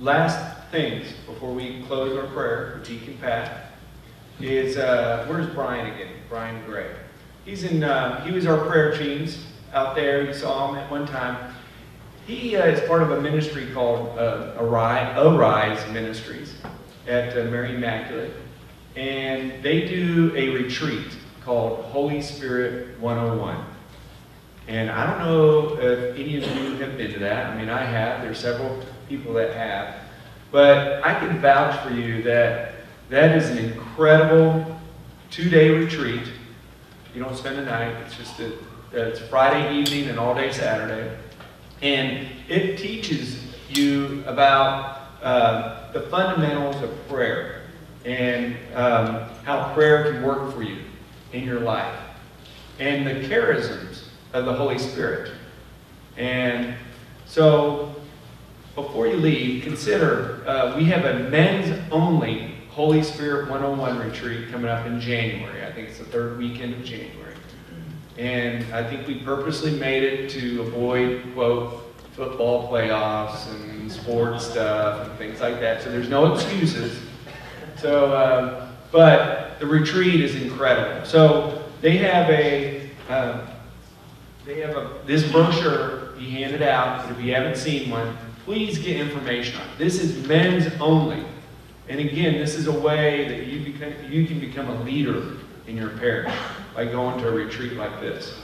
last things before we close our prayer for Deacon Pat is, uh, where's Brian again? Brian Gray. He's in, uh, he was our prayer teams out there. You saw him at one time. He uh, is part of a ministry called uh, Arise, Arise Ministries at uh, Mary Immaculate. And they do a retreat called Holy Spirit 101. And I don't know if any of you have been to that. I mean, I have. There's several people that have. But I can vouch for you that that is an incredible two-day retreat. You don't spend the night. It's just a, it's Friday evening and all day Saturday. And it teaches you about uh, the fundamentals of prayer and um, how prayer can work for you in your life and the charisms of the Holy Spirit. And so, before you leave, consider uh, we have a men's only Holy Spirit 101 retreat coming up in January. I think it's the third weekend of January. And I think we purposely made it to avoid, quote, football playoffs and sports stuff and things like that. So there's no excuses. So, um, but the retreat is incredible. So they have a, um, they have a, this brochure he handed out. If you haven't seen one, please get information on it. This is men's only. And again, this is a way that you, become, you can become a leader in your parish by going to a retreat like this.